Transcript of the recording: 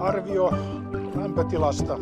arvio lämpötilasta.